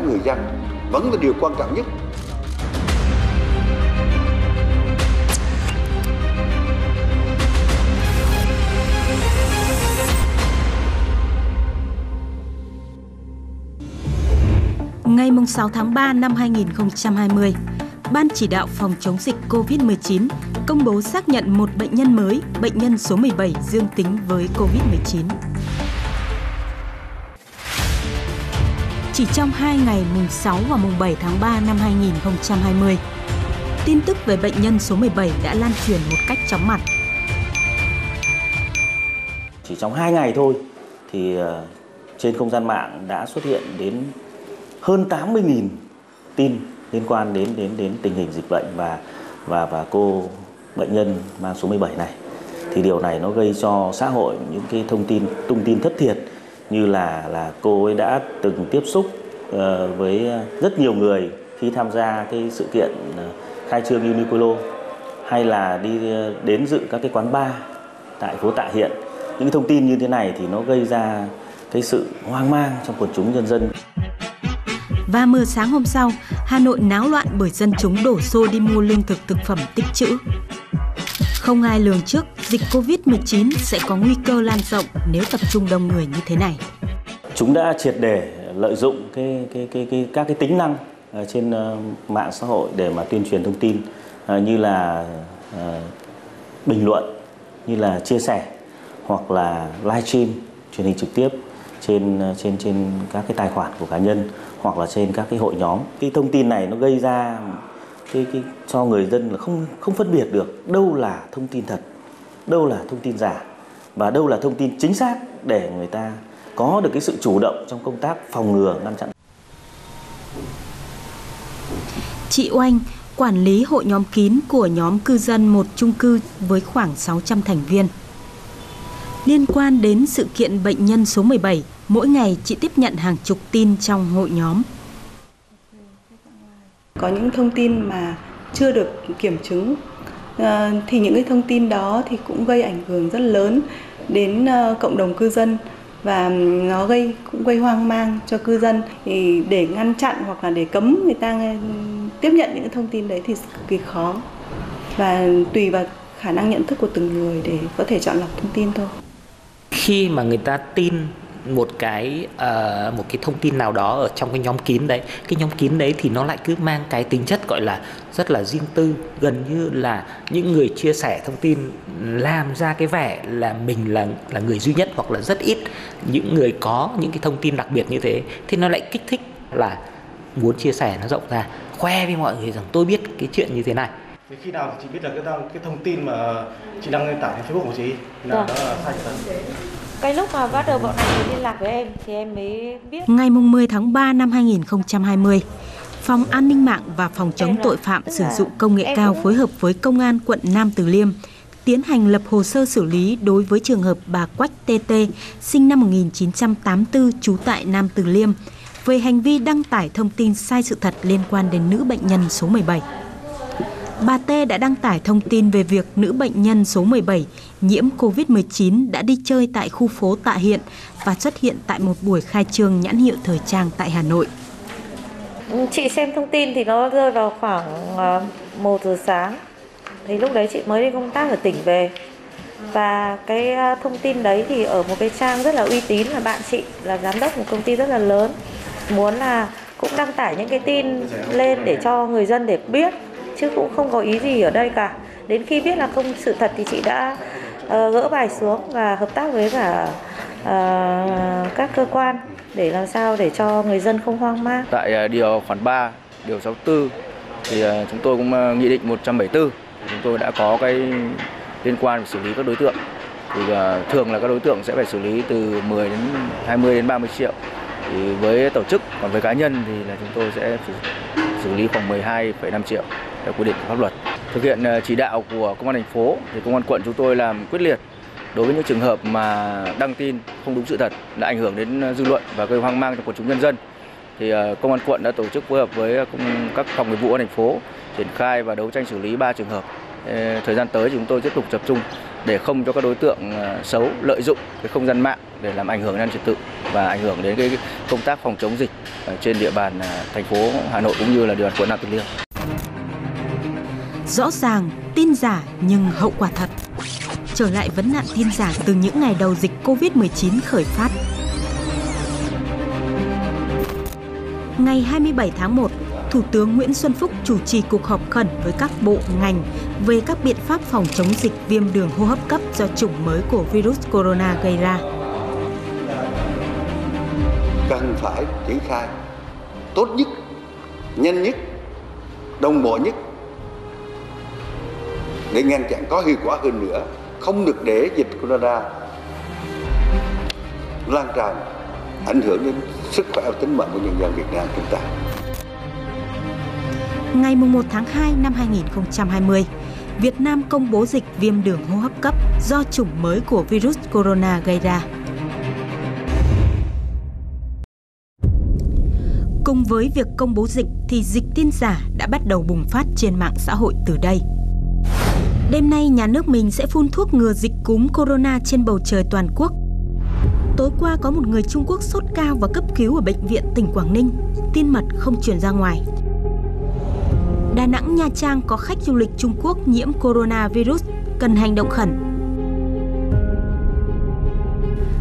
của người dân vẫn là điều quan trọng nhất Ngày 6 tháng 3 năm 2020, Ban chỉ đạo phòng chống dịch COVID-19 công bố xác nhận một bệnh nhân mới, bệnh nhân số 17 dương tính với COVID-19. Chỉ trong 2 ngày mùng 6 và mùng 7 tháng 3 năm 2020, tin tức về bệnh nhân số 17 đã lan truyền một cách chóng mặt. Chỉ trong 2 ngày thôi thì ờ, trên không gian mạng đã xuất hiện đến hơn 80.000 tin liên quan đến đến đến tình hình dịch bệnh và và và cô bệnh nhân mang số 17 này thì điều này nó gây cho xã hội những cái thông tin tung tin thất thiệt như là là cô ấy đã từng tiếp xúc uh, với rất nhiều người khi tham gia cái sự kiện ờ, khai trương Uniqlo hay là đi ờ, đến dự các cái quán bar tại phố Tạ Hiện những cái thông tin như thế này thì nó gây ra cái sự hoang mang trong quần chúng nhân dân và mưa sáng hôm sau, Hà Nội náo loạn bởi dân chúng đổ xô đi mua lương thực thực phẩm tích trữ. Không ai lường trước dịch Covid-19 sẽ có nguy cơ lan rộng nếu tập trung đông người như thế này. Chúng đã triệt để lợi dụng cái, cái, cái, cái, các cái tính năng ờ, trên ờ, mạng xã hội để mà tuyên truyền thông tin ờ, như là uh, bình luận, như là chia sẻ hoặc là livestream truyền hình trực tiếp trên trên trên các cái tài khoản của cá nhân hoặc là trên các cái hội nhóm cái thông tin này nó gây ra cái, cái cho người dân là không không phân biệt được đâu là thông tin thật đâu là thông tin giả và đâu là thông tin chính xác để người ta có được cái sự chủ động trong công tác phòng ngừa ngăn chặn Chị Oanh, quản lý hội nhóm kín của nhóm cư dân một chung cư với khoảng 600 thành viên. Liên quan đến sự kiện bệnh nhân số 17, mỗi ngày chị tiếp nhận hàng chục tin trong hội nhóm. Có những thông tin mà chưa được kiểm chứng. Ờ, thì những cái thông tin đó thì cũng gây ảnh hưởng rất lớn đến ờ, cộng đồng cư dân và nó gây, cũng gây hoang mang cho cư dân. Thì để ngăn chặn hoặc là để cấm người ta tiếp nhận những thông tin đấy thì cực kỳ khó. Và tùy vào khả năng nhận thức của từng người để có thể chọn lọc thông tin thôi. Khi mà người ta tin một cái uh, một cái thông tin nào đó ở trong cái nhóm kín đấy. Cái nhóm kín đấy thì nó lại cứ mang cái tính chất gọi là rất là riêng tư gần như là những người chia sẻ thông tin làm ra cái vẻ là mình là là người duy nhất hoặc là rất ít những người có những cái thông tin đặc biệt như thế. Thì nó lại kích thích là muốn chia sẻ nó rộng ra. Khoe với mọi người rằng tôi biết cái chuyện như thế này. Thì khi nào chị biết là cái cái thông tin mà chị đăng lên tải trên Facebook của chị? Là vâng. đó là sai sự thật cái lúc mà bắt đầu bọn này liên lạc với em thì em mới biết ngày mùng 10 tháng 3 năm 2020 Phòng An ninh mạng và Phòng chống tội phạm sử dụng công nghệ cao phối hợp với Công an quận Nam Từ Liêm tiến hành lập hồ sơ xử lý đối với trường hợp bà Quách TT, sinh năm 1984, trú tại Nam Từ Liêm, về hành vi đăng tải thông tin sai sự thật liên quan đến nữ bệnh nhân số 17. Bà T đã đăng tải thông tin về việc nữ bệnh nhân số 17 nhiễm COVID-19 đã đi chơi tại khu phố Tạ Hiện và xuất hiện tại một buổi khai trương nhãn hiệu thời trang tại Hà Nội. Chị xem thông tin thì nó rơi vào khoảng ờ, 1 giờ sáng. Thì lúc đấy chị mới đi công tác ở tỉnh về. Và cái ờ, thông tin đấy thì ở một cái trang rất là uy tín là bạn chị là giám đốc một công ty rất là lớn. Muốn là cũng đăng tải những cái tin lên để cho người dân để biết chứ cũng không có ý gì ở đây cả. Đến khi biết là không sự thật thì chị đã uh, gỡ bài xuống và hợp tác với cả uh, các cơ quan để làm sao để cho người dân không hoang mang. Tại uh, điều khoản 3, điều 64 thì uh, chúng tôi cũng uh, nghị định 174 chúng tôi đã có cái liên quan xử lý các đối tượng. Thì uh, thường là các đối tượng sẽ phải xử lý từ 10 đến 20 đến 30 triệu. Thì với tổ chức còn với cá nhân thì là chúng tôi sẽ xử lý khoảng 12,5 triệu theo quy định của pháp luật. Thực hiện ờ, chỉ đạo của công an thành phố thì công an quận chúng tôi làm quyết liệt đối với những trường hợp mà đăng tin không đúng sự thật đã ảnh hưởng đến ờ, dư luận và gây hoang mang trong quần chúng nhân dân thì ờ, công an quận đã tổ chức phối hợp với các phòng nghiệp vụ của thành phố triển khai và đấu tranh xử lý 3 trường hợp thời gian tới chúng tôi tiếp tục tập trung để không cho các đối tượng xấu lợi dụng cái không gian mạng để làm ảnh hưởng đến an trật tự và ảnh hưởng đến cái công tác phòng chống dịch trên địa bàn thành phố Hà Nội cũng như là địa bàn quận Nam Từ Liêm. Rõ ràng tin giả nhưng hậu quả thật. Trở lại vấn nạn tin giả từ những ngày đầu dịch Covid-19 khởi phát. Ngày 27 tháng 1, Thủ tướng Nguyễn Xuân Phúc chủ trì cuộc họp khẩn với các bộ ngành về các biện pháp phòng chống dịch viêm đường hô hấp cấp do chủng mới của virus corona gây ra. Cần phải triển khai tốt nhất, nhanh nhất, đồng bộ nhất để ngăn chặn có hiệu quả hơn nữa, không được để dịch corona lan tràn ảnh hưởng đến sức khỏe và tính mạng của nhân dân Việt Nam chúng ta. Ngày 1 tháng 2 năm 2020, Việt Nam công bố dịch viêm đường hô hấp cấp do chủng mới của virus corona gây ra. Cùng với việc công bố dịch thì dịch tin giả đã bắt đầu bùng phát trên mạng xã hội từ đây. Đêm nay, nhà nước mình sẽ phun thuốc ngừa dịch cúm corona trên bầu trời toàn quốc. Tối qua có một người Trung Quốc sốt cao và cấp cứu ở bệnh viện tỉnh Quảng Ninh. Tin mật không truyền ra ngoài. Đà Nẵng, Nha Trang có khách du lịch Trung Quốc nhiễm coronavirus, cần hành động khẩn.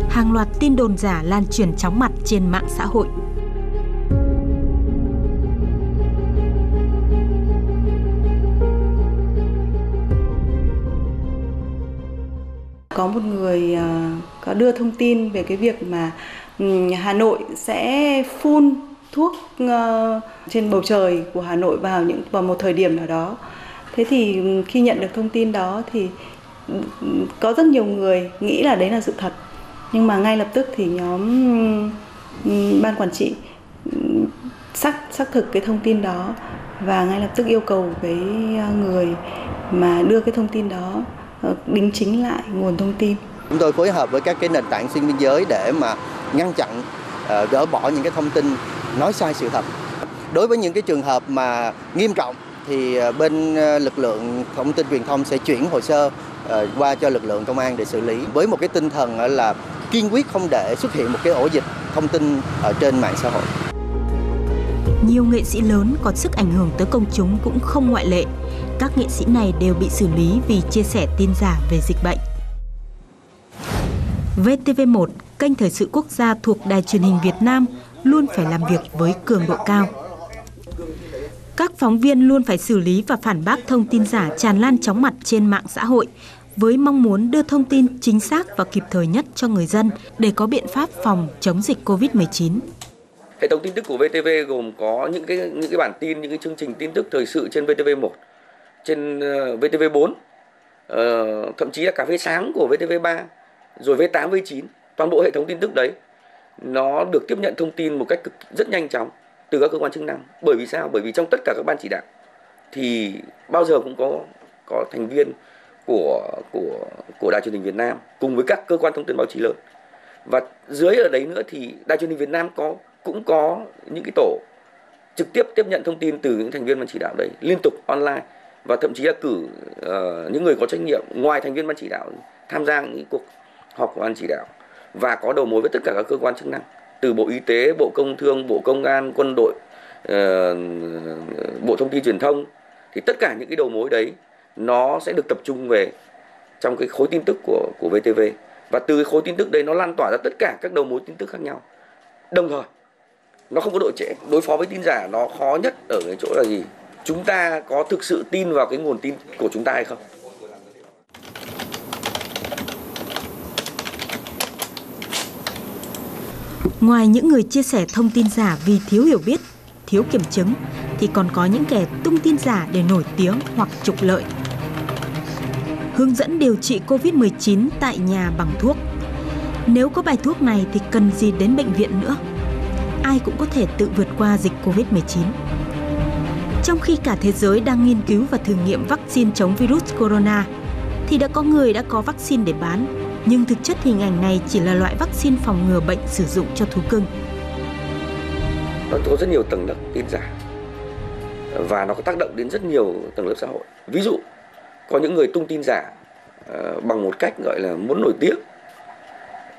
Hàng loạt tin đồn giả lan truyền chóng mặt trên mạng xã hội. Người ờ, có đưa thông tin về cái việc mà ừ, Hà Nội sẽ phun thuốc ờ, trên bầu trời của Hà Nội vào những, vào một thời điểm nào đó. Thế thì ừ, khi nhận được thông tin đó thì ừ, có rất nhiều người nghĩ là đấy là sự thật. Nhưng mà ngay lập tức thì nhóm ban quản trị xác xác thực cái thông tin đó và ngay lập tức yêu cầu cái ờ, người mà đưa cái thông tin đó đính chính lại nguồn thông tin. Chúng tôi phối hợp với các cái nền tảng xuyên biên giới để mà ngăn chặn ờ, gỡ bỏ những cái thông tin nói sai sự thật. Đối với những cái trường hợp mà nghiêm trọng thì ờ, bên ờ, lực lượng thông tin truyền thông sẽ chuyển hồ sơ qua cho lực lượng công an để xử lý với một cái tinh thần là kiên quyết không để xuất hiện một cái ổ dịch thông tin ở trên mạng xã hội. Nhiều nghệ sĩ lớn có sức ảnh hưởng tới công chúng cũng không ngoại lệ. Các nghệ sĩ này đều bị xử lý vì chia sẻ tin giả về dịch bệnh. VTV1, kênh thời sự quốc gia thuộc Đài truyền hình Việt Nam, luôn phải làm việc với cường độ cao. Các phóng viên luôn phải xử lý và phản bác thông tin giả tràn lan chóng mặt trên mạng xã hội với mong muốn đưa thông tin chính xác và kịp thời nhất cho người dân để có biện pháp phòng chống dịch COVID-19. Hệ thống tin tức của VTV gồm có những cái những cái bản tin, những cái chương trình tin tức thời sự trên VTV1, trên ờ, VTV4, ờ, thậm chí là cả V sáng của VTV3, rồi V8, V9, toàn bộ hệ thống tin tức đấy nó được tiếp nhận thông tin một cách cực, rất nhanh chóng từ các cơ quan chức năng. Bởi vì sao? Bởi vì trong tất cả các ban chỉ đạo thì bao giờ cũng có có thành viên của của của Đài truyền hình Việt Nam cùng với các cơ quan thông tin báo chí lớn. Và dưới ở đấy nữa thì Đài truyền hình Việt Nam có cũng có những cái tổ trực tiếp tiếp nhận thông tin từ những thành viên ban chỉ đạo đấy liên tục online và thậm chí là cử uh, những người có trách nhiệm ngoài thành viên ban chỉ đạo tham gia những cuộc họp của ban chỉ đạo và có đầu mối với tất cả các cơ quan chức năng, từ bộ y tế, bộ công thương, bộ công an, quân đội ờ, bộ thông tin truyền thông, thì tất cả những cái đầu mối đấy nó sẽ được tập trung về trong cái khối tin tức của của VTV và từ cái khối tin tức đấy nó lan tỏa ra tất cả các đầu mối tin tức khác nhau. Đồng thời, nó không có độ trễ. Đối phó với tin giả nó khó nhất ở cái chỗ là gì? Chúng ta có thực sự tin vào cái nguồn tin của chúng ta hay không? Ngoài những người chia sẻ thông tin giả vì thiếu hiểu biết, thiếu kiểm chứng, thì còn có những kẻ tung tin giả để nổi tiếng hoặc trục lợi. Hướng dẫn điều trị COVID-19 tại nhà bằng thuốc. Nếu có bài thuốc này thì cần gì đến bệnh viện nữa? Ai cũng có thể tự vượt qua dịch COVID-19. Trong khi cả thế giới đang nghiên cứu và thử nghiệm vaccine chống virus corona, thì đã có người đã có vaccine để bán, nhưng thực chất hình ảnh này chỉ là loại vaccine phòng ngừa bệnh sử dụng cho thú cưng. Nó có rất nhiều tầng lớp tin giả và nó có tác động đến rất nhiều tầng lớp xã hội. Ví dụ có những người tung tin giả uh, bằng một cách gọi là muốn nổi tiếng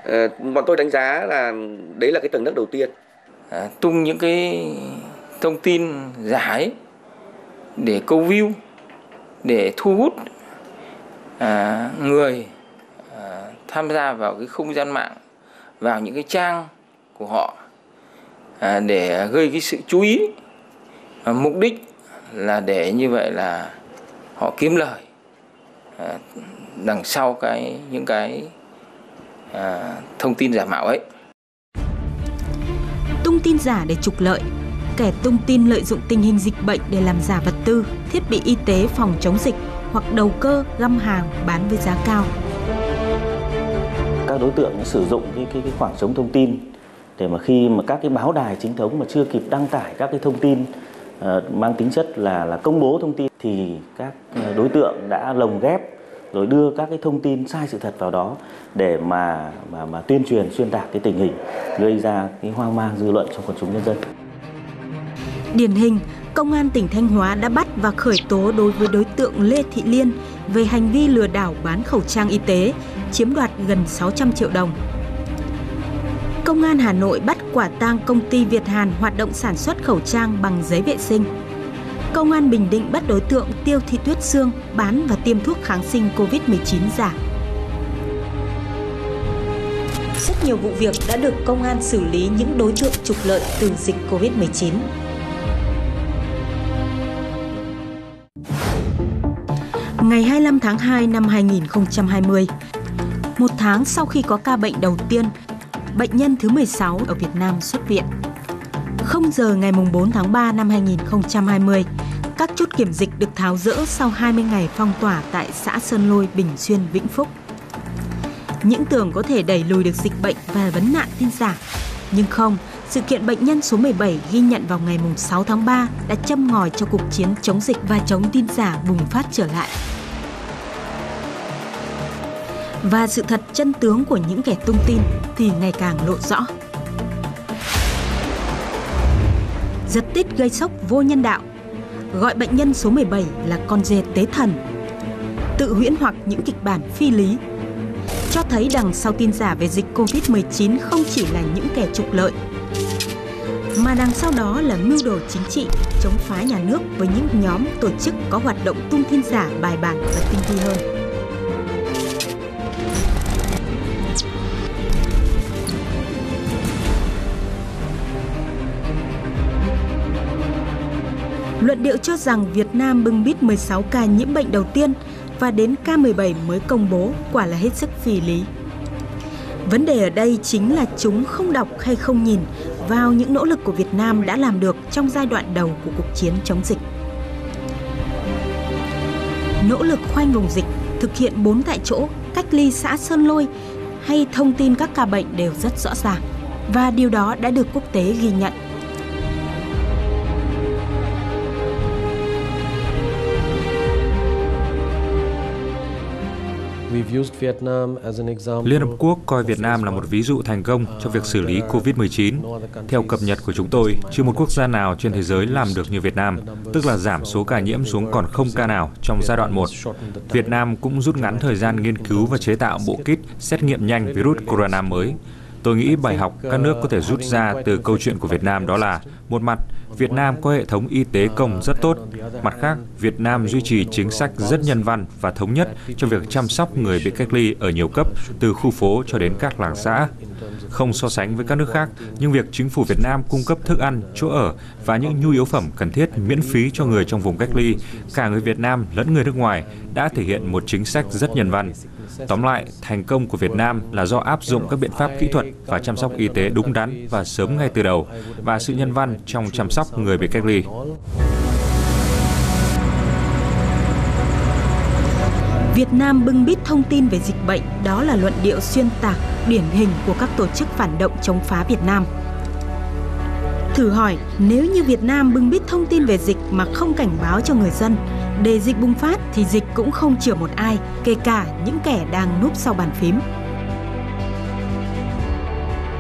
uh, bọn tôi đánh giá là đấy là cái tầng nấc đầu tiên à, tung những cái thông tin giả ấy để câu view để thu hút à, người tham gia vào cái không gian mạng vào những cái trang của họ à, để gây cái sự chú ý à, mục đích là để như vậy là họ kiếm lời à, đằng sau cái những cái à, thông tin giả mạo ấy tung tin giả để trục lợi kẻ tung tin lợi dụng tình hình dịch bệnh để làm giả vật tư, thiết bị y tế phòng chống dịch hoặc đầu cơ găm hàng bán với giá cao. Các đối tượng sử dụng cái, cái, cái khoảng trống thông tin để mà khi mà các cái báo đài chính thống mà chưa kịp đăng tải các cái thông tin uh, mang tính chất là là công bố thông tin thì các ờ, đối tượng đã lồng ghép rồi đưa các cái thông tin sai sự thật vào đó để mà mà mà tuyên truyền xuyên tạc cái tình hình gây ra cái hoang mang dư luận trong quần chúng nhân dân. Điển hình, Công an tỉnh Thanh Hóa đã bắt và khởi tố đối với đối tượng Lê Thị Liên về hành vi lừa đảo bán khẩu trang y tế, chiếm đoạt gần 600 triệu đồng. Công an Hà Nội bắt quả tang công ty Việt Hàn hoạt động sản xuất khẩu trang bằng giấy vệ sinh. Công an Bình Định bắt đối tượng Tiêu Thị Tuyết Sương bán và tiêm thuốc kháng sinh COVID-19 giả. Rất nhiều vụ việc đã được công an xử lý những đối tượng trục lợi từ dịch COVID-19. Ngày 25 tháng 2 năm 2020, một tháng sau khi có ca bệnh đầu tiên, bệnh nhân thứ 16 ở Việt Nam xuất viện. 0 giờ ngày 4 tháng 3 năm 2020, các chốt kiểm dịch được tháo rỡ sau 20 ngày phong tỏa tại xã Sơn Lôi, Bình Xuyên, Vĩnh Phúc. Những tưởng có thể đẩy lùi được dịch bệnh và vấn nạn tin giả, nhưng không, sự kiện bệnh nhân số 17 ghi nhận vào ngày 6 tháng 3 đã châm ngòi cho cuộc chiến chống dịch và chống tin giả bùng phát trở lại. Và sự thật chân tướng của những kẻ tung tin thì ngày càng lộ rõ. Giật tít gây sốc vô nhân đạo, gọi bệnh nhân số 17 là con dê tế thần, tự huyễn hoặc những kịch bản phi lý cho thấy đằng sau tin giả về dịch Covid-19 không chỉ là những kẻ trục lợi mà đằng sau đó là mưu đồ chính trị chống phá nhà nước với những nhóm tổ chức có hoạt động tung tin giả bài bản và tinh vi hơn. Luận điệu cho rằng Việt Nam bưng bít 16 ca nhiễm bệnh đầu tiên và đến ca 17 mới công bố quả là hết sức phi lý. Vấn đề ở đây chính là chúng không đọc hay không nhìn vào những nỗ lực của Việt Nam đã làm được trong giai đoạn đầu của cuộc chiến chống dịch. Nỗ lực khoanh vùng dịch, thực hiện bốn tại chỗ, cách ly xã Sơn Lôi hay thông tin các ca bệnh đều rất rõ ràng. Và điều đó đã được quốc tế ghi nhận Liên Hợp Quốc coi Việt Nam là một ví dụ thành công trong việc xử lý COVID-19. Theo cập nhật của chúng tôi, chưa một quốc gia nào trên thế giới làm được như Việt Nam, tức là giảm số ca nhiễm xuống còn không ca nào trong giai đoạn 1. Việt Nam cũng rút ngắn thời gian nghiên cứu và chế tạo bộ kit xét nghiệm nhanh virus corona mới. Tôi nghĩ bài học các nước có thể rút ra từ câu chuyện của Việt Nam đó là một mặt, Việt Nam có hệ thống y tế công rất tốt. Mặt khác, Việt Nam duy trì chính sách rất nhân văn và thống nhất cho việc chăm sóc người bị cách ly ở nhiều cấp, từ khu phố cho đến các làng xã. Không so sánh với các nước khác, nhưng việc chính phủ Việt Nam cung cấp thức ăn, chỗ ở và những nhu yếu phẩm cần thiết miễn phí cho người trong vùng cách ly, cả người Việt Nam lẫn người nước ngoài, đã thể hiện một chính sách rất nhân văn. Tóm lại, thành công của Việt Nam là do áp dụng các biện pháp kỹ thuật và chăm sóc y tế đúng đắn và sớm ngay từ đầu và sự nhân văn trong chăm sóc người bị cách ly. Việt Nam bưng bít thông tin về dịch bệnh, đó là luận điệu xuyên tạc, điển hình của các tổ chức phản động chống phá Việt Nam. Thử hỏi, nếu như Việt Nam bưng bít thông tin về dịch mà không cảnh báo cho người dân, để dịch bùng phát thì dịch cũng không chừa một ai, kể cả những kẻ đang núp sau bàn phím.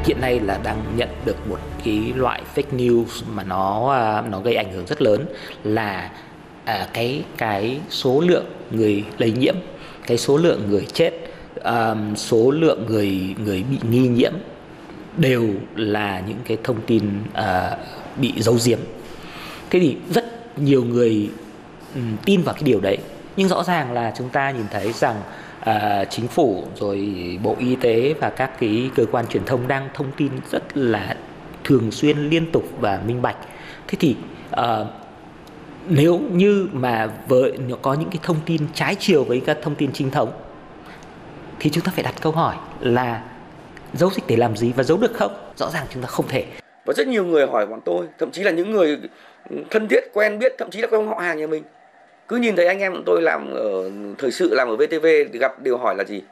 Hiện nay là đang nhận được một cái loại fake news mà nó à, nó gây ảnh hưởng rất lớn là à, cái cái số lượng người lây nhiễm cái số lượng người chết à, số lượng người người bị nghi nhiễm đều là những cái thông tin à, bị giấu giếm thế thì rất nhiều người um, tin vào cái điều đấy. Nhưng rõ ràng là chúng ta nhìn thấy rằng à, chính phủ rồi bộ y tế và các cái cơ quan truyền thông đang thông tin rất là thường xuyên liên tục và minh bạch. Thế thì à, nếu như mà với có những cái thông tin trái chiều với các thông tin chính thống thì chúng ta phải đặt câu hỏi là giấu dịch để làm gì và giấu được không? Rõ ràng chúng ta không thể. Và rất nhiều người hỏi bọn tôi thậm chí là những người thân thiết quen biết thậm chí là con họ hàng nhà mình cứ nhìn thấy anh em bọn tôi làm ở thời sự làm ở VTV gặp đều hỏi là gì?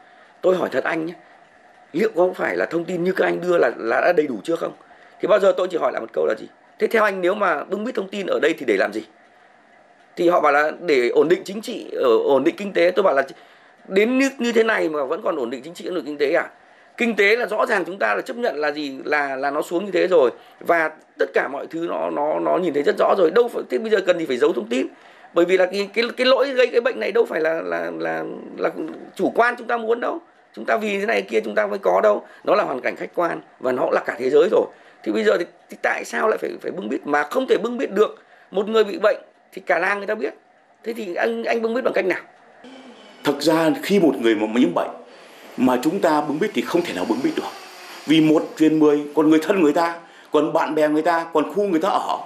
Tôi hỏi thật anh nhé liệu có phải là thông tin như các anh đưa là là đã đầy đủ chưa không? Thì bao giờ tôi chỉ hỏi lại một câu là gì? Thế theo anh nếu mà bưng bít thông tin ở đây thì để làm gì? Thì họ bảo là để ổn định chính trị ờ, ổn định kinh tế. Tôi bảo là đến như, như thế này mà vẫn còn ổn định chính trị ổn định kinh tế à? Kinh tế là rõ ràng chúng ta là chấp nhận là gì? Là là nó xuống như thế rồi. Và tất cả mọi thứ nó nó nó nhìn thấy rất rõ rồi. Đâu phải thế bây giờ cần gì phải giấu thông tin? Bởi vì là cái cái cái lỗi gây cái bệnh này đâu phải là là là là chủ quan chúng ta muốn đâu. Chúng ta vì thế này kia chúng ta mới có đâu. Nó là hoàn cảnh khách quan và nó là cả thế giới rồi. Thì bây giờ thì, thì tại sao lại phải phải bưng bít mà không thể bưng bít được? Một người bị bệnh thì cả làng người ta biết. Thế thì anh anh bưng bít bằng cách nào? Thực ra khi một người mà nhiễm bệnh mà chúng ta bưng bít thì không thể nào bưng bít được. Vì một truyền mười còn người thân người ta còn bạn bè người ta còn khu người ta ở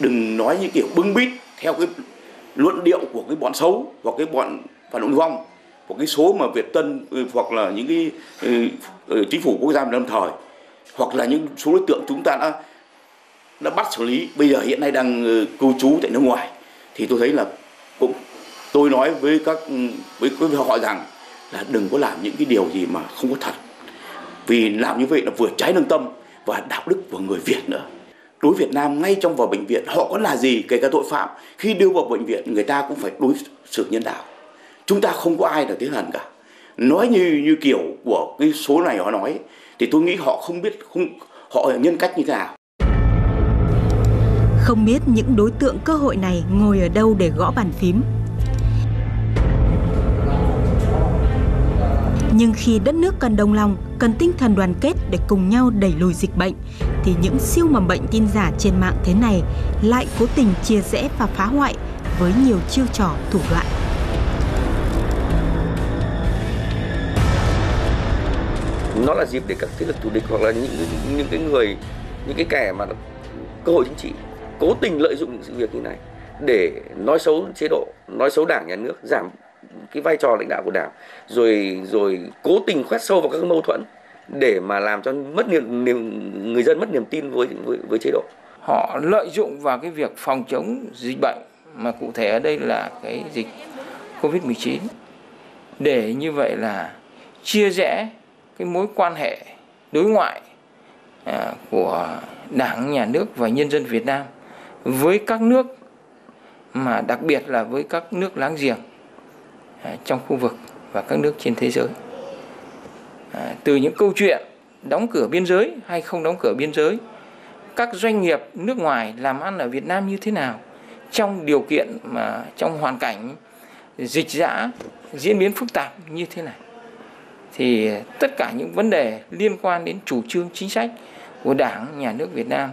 đừng nói như kiểu bưng bít theo cái luận điệu của cái bọn xấu hoặc cái bọn phản động vong của cái số mà Việt Tân ừ, hoặc là những cái ừ, ừ, chính phủ quốc gia lâm thời hoặc là những số đối tượng chúng ta đã đã bắt xử lý bây giờ hiện nay đang cư trú tại nước ngoài thì tôi thấy là cũng tôi nói với các với, với họ rằng là đừng có làm những cái điều gì mà không có thật vì làm như vậy là vừa trái lương tâm và đạo đức của người Việt nữa đối Việt Nam ngay trong vào bệnh viện, họ có là gì, kể cả tội phạm, khi đưa vào bệnh viện, người ta cũng phải đối xử nhân đạo. Chúng ta không có ai là tiến hành cả. Nói như như kiểu của cái số này họ nói, thì tôi nghĩ họ không biết, không, họ nhân cách như thế nào. Không biết những đối tượng cơ hội này ngồi ở đâu để gõ bàn phím. Nhưng khi đất nước cần đồng lòng, cần tinh thần đoàn kết để cùng nhau đẩy lùi dịch bệnh, thì những siêu mầm bệnh tin giả trên mạng thế này lại cố tình chia rẽ và phá hoại với nhiều chiêu trò thủ đoạn. Nó là dịp để các thế lực thù địch hoặc là những những cái người những cái kẻ mà cơ hội chính trị cố tình lợi dụng những sự việc như này để nói xấu chế độ, nói xấu đảng nhà nước, giảm cái vai trò lãnh đạo của đảng rồi rồi cố tình khoét sâu vào các mâu thuẫn để mà làm cho mất niềm, niềm người dân mất niềm tin với với, với chế độ. Họ lợi dụng vào cái việc phòng chống dịch bệnh mà cụ thể ở đây là cái dịch Covid-19 để như vậy là chia rẽ cái mối quan hệ đối ngoại à, của Đảng, Nhà nước và nhân dân Việt Nam với các nước mà đặc biệt là với các nước láng giềng. À, trong khu vực và các nước trên thế giới. À, từ những câu chuyện đóng cửa biên giới hay không đóng cửa biên giới các doanh nghiệp nước ngoài làm ăn ở Việt Nam như thế nào trong điều kiện mà trong hoàn cảnh dịch dã diễn biến phức tạp như thế này. Thì tất cả những vấn đề liên quan đến chủ trương chính sách của Đảng, Nhà nước Việt Nam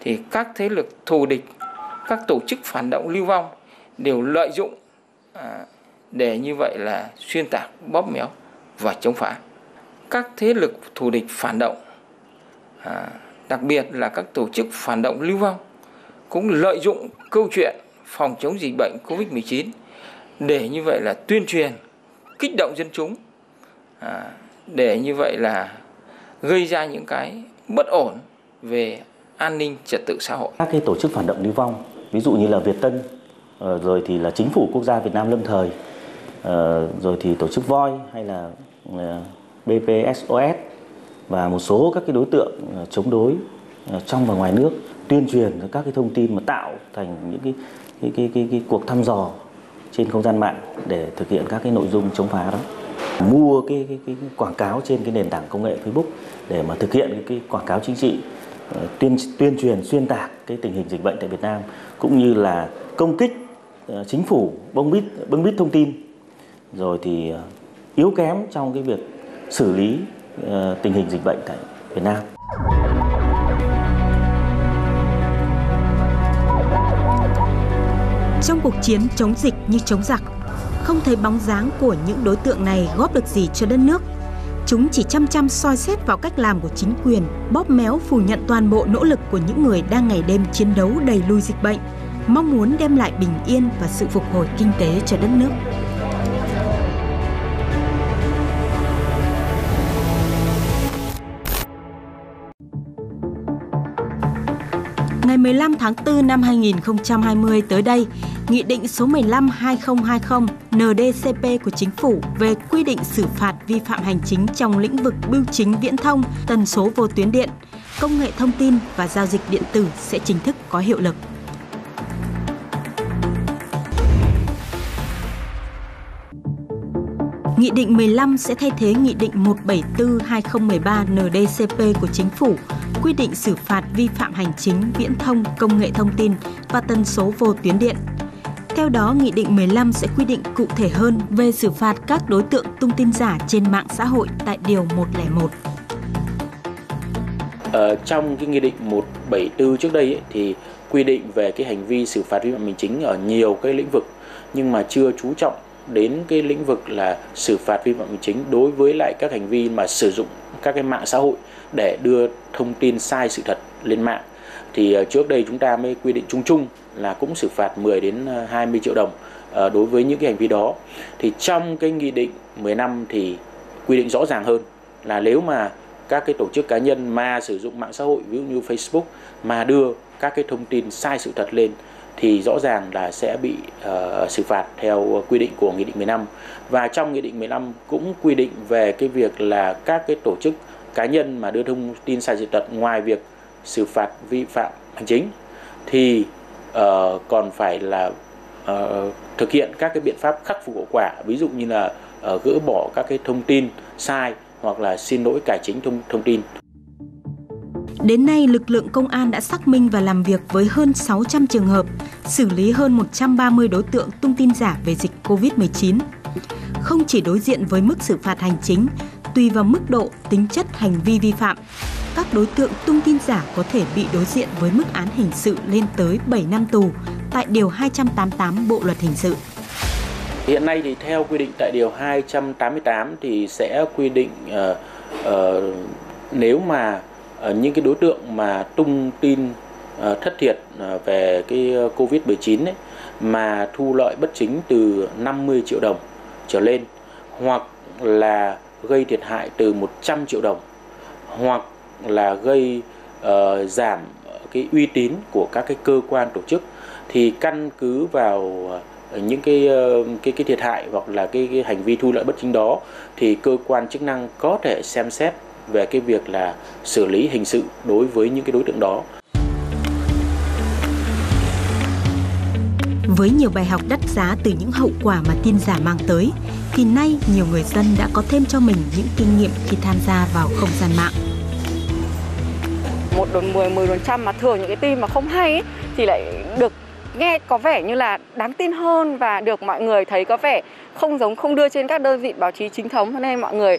thì các thế lực thù địch, các tổ chức phản động lưu vong đều lợi dụng à, để như vậy là xuyên tạc, bóp méo và chống phá. Các thế lực thù địch phản động, à, đặc biệt là các tổ chức phản động lưu vong, cũng lợi dụng câu chuyện phòng chống dịch bệnh COVID-19 để như vậy là tuyên truyền, kích động dân chúng, à, để như vậy là gây ra những cái bất ổn về an ninh trật tự xã hội. Các cái tổ chức phản động lưu vong, ví dụ như là Việt Tân, ờ, rồi thì là chính phủ quốc gia Việt Nam lâm thời Ờ, rồi thì tổ chức voi hay là ờ, BPSOS và một số các cái đối tượng ờ, chống đối trong và ngoài nước tuyên truyền các cái thông tin mà tạo thành những cái cái, cái, cái, cái cuộc thăm dò trên không gian mạng để thực hiện các cái nội dung chống phá đó. Mua cái, cái, cái quảng cáo trên cái nền tảng công nghệ Facebook để mà thực hiện cái, cái quảng cáo chính trị tuyên tuyên truyền xuyên tạc cái tình hình dịch bệnh tại Việt Nam cũng như là công kích chính phủ bông bít bưng bít thông tin rồi thì ờ, yếu kém trong cái việc xử lý ờ, tình hình dịch bệnh tại Việt Nam. Trong cuộc chiến chống dịch như chống giặc, không thấy bóng dáng của những đối tượng này góp được gì cho đất nước. Chúng chỉ chăm chăm soi xét vào cách làm của chính quyền, bóp méo phủ nhận toàn bộ nỗ lực của những người đang ngày đêm chiến đấu đẩy lùi dịch bệnh, mong muốn đem lại bình yên và sự phục hồi kinh tế cho đất nước. Ngày 15 tháng 4 năm 2020 tới đây, Nghị định số 15-2020 NDCP của Chính phủ về quy định xử phạt vi phạm hành chính trong lĩnh vực bưu chính viễn thông, tần số vô tuyến điện, công nghệ thông tin và giao dịch điện tử sẽ chính thức có hiệu lực. Nghị định 15 sẽ thay thế Nghị định 174-2013 NDCP của Chính phủ quy định xử phạt vi phạm hành chính viễn thông, công nghệ thông tin và tần số vô tuyến điện. Theo đó, Nghị định 15 sẽ quy định cụ thể hơn về xử phạt các đối tượng tung tin giả trên mạng xã hội tại Điều 101. Ở ờ, trong cái Nghị định 174 trước đây ấy, thì quy định về cái hành vi xử phạt vi phạm hành chính ở nhiều cái lĩnh vực nhưng mà chưa chú trọng đến cái lĩnh vực là xử phạt vi phạm hành chính đối với lại các hành vi mà sử dụng các cái mạng xã hội để đưa thông tin sai sự thật lên mạng. Thì ờ, trước đây chúng ta mới quy định chung chung là cũng xử phạt 10 đến ờ, 20 triệu đồng ờ, đối với những cái hành vi đó. Thì trong cái nghị định 10 năm thì quy định rõ ràng hơn là nếu mà các cái tổ chức cá nhân mà sử dụng mạng xã hội ví dụ như Facebook mà đưa các cái thông tin sai sự thật lên thì rõ ràng là sẽ bị uh, xử phạt theo quy định của Nghị định 15 và trong Nghị định 15 cũng quy định về cái việc là các cái tổ chức cá nhân mà đưa thông tin sai sự thật ngoài việc xử phạt vi phạm hành chính thì uh, còn phải là uh, thực hiện các cái biện pháp khắc phục hậu quả ví dụ như là uh, gỡ bỏ các cái thông tin sai hoặc là xin lỗi cải chính thông thông tin Đến nay, lực lượng công an đã xác minh và làm việc với hơn 600 trường hợp, xử lý hơn 130 đối tượng tung tin giả về dịch COVID-19. Không chỉ đối diện với mức xử phạt hành chính, tùy vào mức độ, tính chất hành vi vi phạm, các đối tượng tung tin giả có thể bị đối diện với mức án hình sự lên tới 7 năm tù tại Điều 288 Bộ Luật Hình sự. Hiện nay thì theo quy định tại Điều 288 thì sẽ quy định uh, uh, nếu mà uh, những cái đối tượng mà tung tin uh, thất thiệt uh, về cái Covid-19 ấy, mà thu lợi bất chính từ 50 triệu đồng trở lên hoặc là gây thiệt hại từ 100 triệu đồng hoặc là gây uh, giảm cái uy tín của các cái cơ quan tổ chức thì căn cứ vào ờ, những cái ờ, cái cái thiệt hại hoặc là cái, cái hành vi thu lợi bất chính đó thì cơ quan chức năng có thể xem xét về cái việc là xử lý hình sự đối với những cái đối tượng đó. Với nhiều bài học đắt giá từ những hậu quả mà tin giả mang tới, thì nay nhiều người dân đã có thêm cho mình những kinh nghiệm khi tham gia vào không gian mạng. Một đồn 10, 10 đồn trăm mà thường những cái tin mà không hay ấy, thì lại được nghe có vẻ như là đáng tin hơn và được mọi người thấy có vẻ không giống không đưa trên các đơn vị báo chí chính thống. Nên mọi người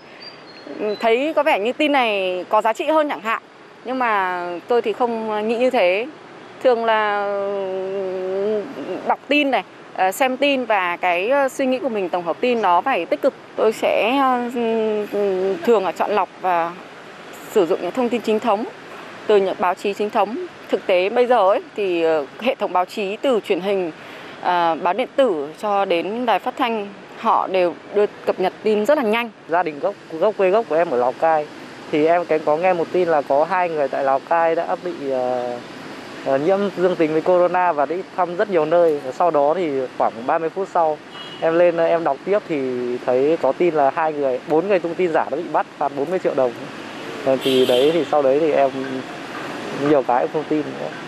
ừ, thấy có vẻ như tin này có giá trị hơn chẳng hạn. Nhưng mà tôi thì không nghĩ như thế. Thường là ừ, đọc tin này Ờ, xem tin và cái ờ, suy nghĩ của mình tổng hợp tin nó phải tích cực. Tôi sẽ ờ, thường là chọn lọc và sử dụng những thông tin chính thống từ những báo chí chính thống. Thực tế bây giờ ấy, thì hệ thống báo chí từ truyền hình báo điện tử cho đến đài phát thanh họ đều đưa cập nhật tin rất là nhanh. Gia đình gốc gốc quê gốc của em ở lào cai. Thì em có nghe một tin là có hai người tại lào cai đã bị uh, Ờ, nhiễm dương tính với corona và đi thăm rất nhiều nơi. Sau đó thì khoảng 30 phút sau em lên em đọc tiếp thì thấy có tin là hai người, bốn người tung tin giả đã bị bắt phạt 40 triệu đồng. Ờ, thì đấy thì sau đấy thì em nhiều cái không tin.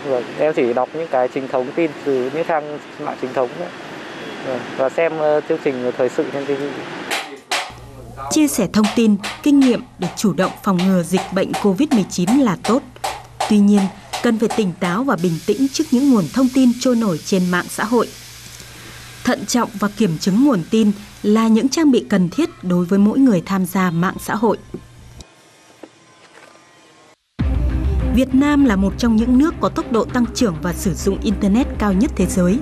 Rồi, em chỉ đọc những cái chính thống tin từ những trang mạng chính thống nữa. Vâng, và xem ờ, chương trình thời sự trên TV. Chia sẻ thông tin, kinh nghiệm để chủ động phòng ngừa dịch bệnh COVID-19 là tốt. Tuy nhiên, cần phải tỉnh táo và bình tĩnh trước những nguồn thông tin trôi nổi trên mạng xã hội. Thận trọng và kiểm chứng nguồn tin là những trang bị cần thiết đối với mỗi người tham gia mạng xã hội. Việt Nam là một trong những nước có tốc độ tăng trưởng và sử dụng Internet cao nhất thế giới.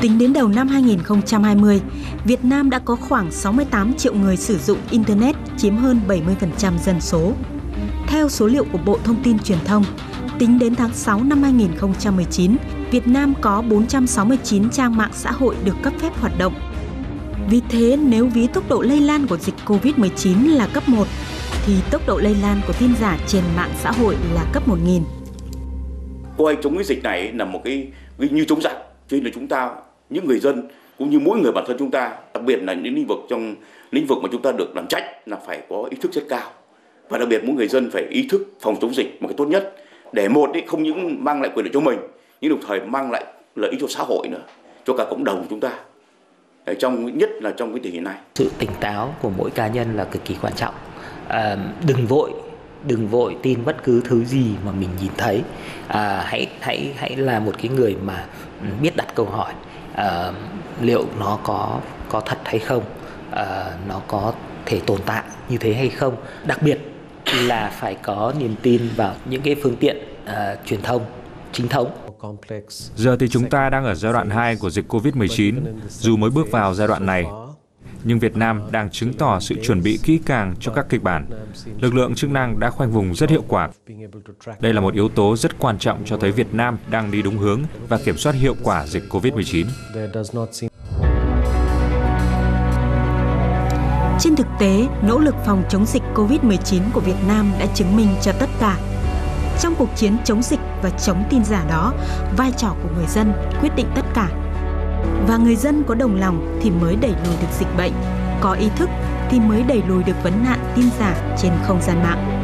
Tính đến đầu năm 2020, Việt Nam đã có khoảng 68 triệu người sử dụng Internet, chiếm hơn 70% dân số. Theo số liệu của Bộ Thông tin Truyền thông, tính đến tháng 6 năm 2019, Việt Nam có 469 trang mạng xã hội được cấp phép hoạt động. Vì thế, nếu ví tốc độ lây lan của dịch COVID-19 là cấp 1, thì tốc độ lây lan của tin giả trên mạng xã hội là cấp 1000. Coi chống cái dịch này là một cái, cái như chống giặc, cho nên là chúng ta những người dân cũng như mỗi người bản thân chúng ta, đặc biệt là những lĩnh vực trong lĩnh vực mà chúng ta được làm trách là phải có ý thức rất cao và đặc biệt mỗi người dân phải ý thức phòng chống dịch một cái tốt nhất. Để một ý, không những mang lại quyền lợi cho mình nhưng đồng thời mang lại lợi ích cho xã hội nữa cho cả cộng đồng chúng ta. Để trong nhất là trong cái tình hình này. Sự tỉnh táo của mỗi cá nhân là cực kỳ quan trọng. À, đừng vội đừng vội tin bất cứ thứ gì mà mình nhìn thấy. À, hãy hãy hãy là một cái người mà biết đặt câu hỏi à, liệu nó có có thật hay không? À, nó có thể tồn tại như thế hay không? Đặc biệt là phải có niềm tin vào những cái phương tiện uh, truyền thông chính thống. Giờ thì chúng ta đang ở giai đoạn 2 của dịch Covid-19, dù mới bước vào giai đoạn này. Nhưng Việt Nam đang chứng tỏ sự chuẩn bị kỹ càng cho các kịch bản. Lực lượng chức năng đã khoanh vùng rất hiệu quả. Đây là một yếu tố rất quan trọng cho thấy Việt Nam đang đi đúng hướng và kiểm soát hiệu quả dịch Covid-19. Trên thực tế, nỗ lực phòng chống dịch COVID-19 của Việt Nam đã chứng minh cho tất cả. Trong cuộc chiến chống dịch và chống tin giả đó, vai trò của người dân quyết định tất cả. Và người dân có đồng lòng thì mới đẩy lùi được dịch bệnh, có ý thức thì mới đẩy lùi được vấn nạn tin giả trên không gian mạng.